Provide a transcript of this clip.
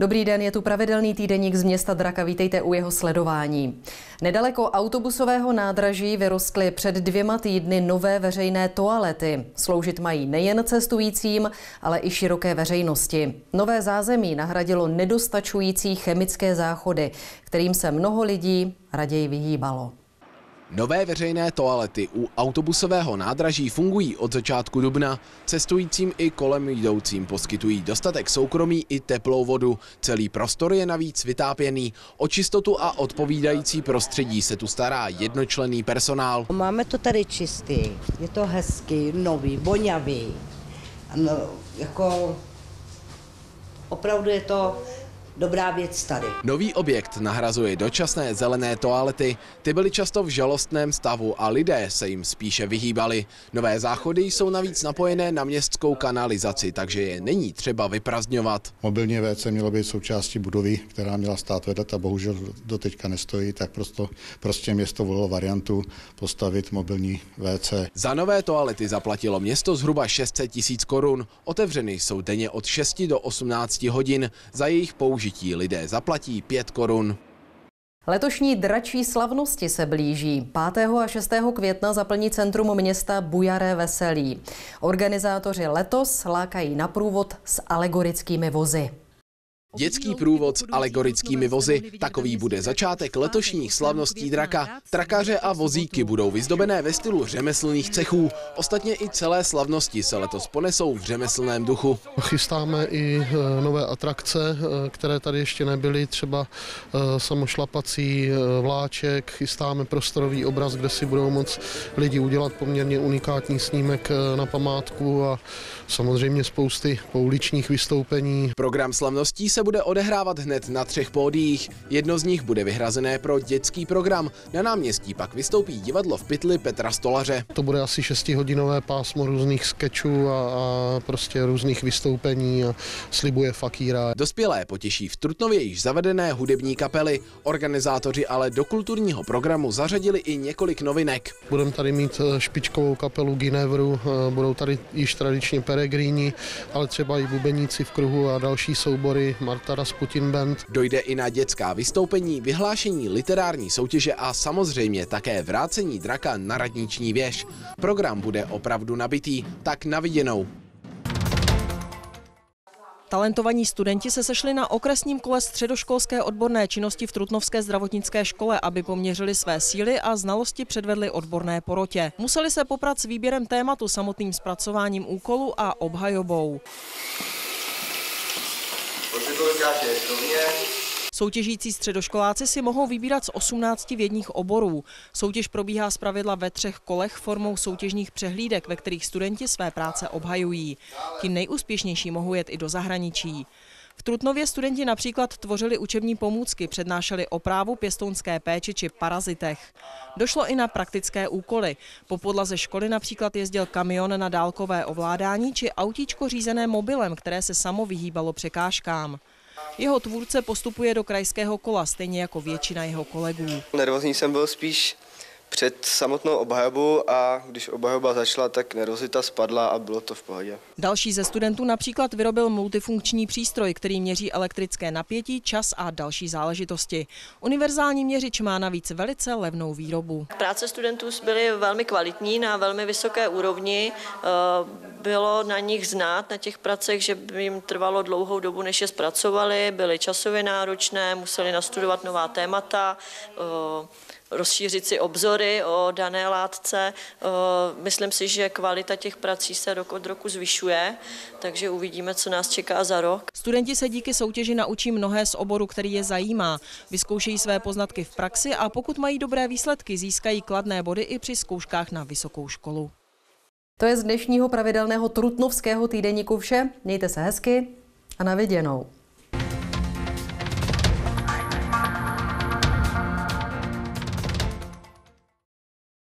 Dobrý den, je tu pravidelný týdeník z města Draka, vítejte u jeho sledování. Nedaleko autobusového nádraží vyrostly před dvěma týdny nové veřejné toalety. Sloužit mají nejen cestujícím, ale i široké veřejnosti. Nové zázemí nahradilo nedostačující chemické záchody, kterým se mnoho lidí raději vyhýbalo. Nové veřejné toalety u autobusového nádraží fungují od začátku dubna. Cestujícím i kolem jdoucím poskytují dostatek soukromí i teplou vodu. Celý prostor je navíc vytápěný. O čistotu a odpovídající prostředí se tu stará jednočlenný personál. Máme to tady čistý, je to hezký, nový, voňavý. No, jako opravdu je to dobrá věc tady. Nový objekt nahrazuje dočasné zelené toalety. Ty byly často v žalostném stavu a lidé se jim spíše vyhýbali. Nové záchody jsou navíc napojené na městskou kanalizaci, takže je není třeba vyprazňovat. Mobilní WC mělo být součástí budovy, která měla stát vedle a bohužel doteďka nestojí, tak prosto, prostě město volilo variantu postavit mobilní WC. Za nové toalety zaplatilo město zhruba 600 tisíc korun. Otevřeny jsou denně od 6 do 18 hodin. Za jejich použití použití lidé zaplatí 5 korun. Letošní dračí slavnosti se blíží. 5. a 6. května zaplní centrum města Bujaré Veselí. Organizátoři letos lákají na průvod s alegorickými vozy. Dětský průvod s alegorickými vozy, takový bude začátek letošních slavností draka. Trakaře a vozíky budou vyzdobené ve stylu řemeslných cechů. Ostatně i celé slavnosti se letos ponesou v řemeslném duchu. Chystáme i e, nové atrakce, e, které tady ještě nebyly, třeba e, samošlapací vláček, chystáme prostorový obraz, kde si budou moct lidi udělat poměrně unikátní snímek na památku a samozřejmě spousty pouličních vystoupení. Program slavností se bude odehrávat hned na třech pódiích. Jedno z nich bude vyhrazené pro dětský program. Na náměstí pak vystoupí divadlo v pytli Petra Stolaře. To bude asi šestihodinové pásmo různých sketchů a, a prostě různých vystoupení a slibuje fakíra. Dospělé potěší v Trutnově již zavedené hudební kapely. Organizátoři ale do kulturního programu zařadili i několik novinek. Budeme tady mít eh, špičkovou kapelu Ginevru, eh, budou tady již tradičně peregríni, ale třeba i bubeníci v kruhu a další soubory. Marta Rasputin Band. Dojde i na dětská vystoupení, vyhlášení literární soutěže a samozřejmě také vrácení draka na radniční věž. Program bude opravdu nabitý, tak na viděnou. Talentovaní studenti se sešli na okresním kole středoškolské odborné činnosti v Trutnovské zdravotnické škole, aby poměřili své síly a znalosti předvedli odborné porotě. Museli se poprat s výběrem tématu, samotným zpracováním úkolu a obhajobou. Soutěžící středoškoláci si mohou vybírat z 18 vědních oborů. Soutěž probíhá zpravidla ve třech kolech formou soutěžních přehlídek, ve kterých studenti své práce obhajují. Ti nejúspěšnější mohou jet i do zahraničí. V Trutnově studenti například tvořili učební pomůcky, přednášeli o právu pěstounské péči či parazitech. Došlo i na praktické úkoly. Po podlaze školy například jezdil kamion na dálkové ovládání či autíčko řízené mobilem, které se samo vyhýbalo překážkám. Jeho tvůrce postupuje do krajského kola, stejně jako většina jeho kolegů. Nervózní jsem byl spíš před samotnou obhajobu a když obhajoba začala, tak nervozita spadla a bylo to v pohodě. Další ze studentů například vyrobil multifunkční přístroj, který měří elektrické napětí, čas a další záležitosti. Univerzální měřič má navíc velice levnou výrobu. Práce studentů byly velmi kvalitní, na velmi vysoké úrovni. Eh, bylo na nich znát, na těch pracech, že by jim trvalo dlouhou dobu, než je zpracovali, byly časově náročné, museli nastudovat nová témata, eh, rozšířit si obzory o dané látce. Eh, myslím si, že kvalita těch prací se rok od roku zvyšuje, takže uvidíme, co nás čeká za rok. Studenti se díky soutěži naučí mnohé z oboru, který je zajímá. Vyzkoušejí své poznatky v praxi a pokud mají dobré výsledky, získají kladné body i při zkouškách na vysokou školu. To je z dnešního pravidelného Trutnovského týdeníku vše. Mějte se hezky a na viděnou.